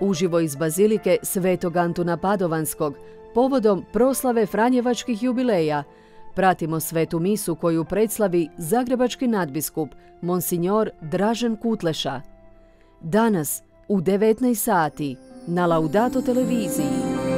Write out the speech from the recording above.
uživo iz Bazilike Svetog Antuna Padovanskog, povodom proslave Franjevačkih jubileja. Pratimo svetu misu koju predslavi zagrebački nadbiskup, monsignor Dražen Kutleša. Danas u 19 sati na Laudato televiziji.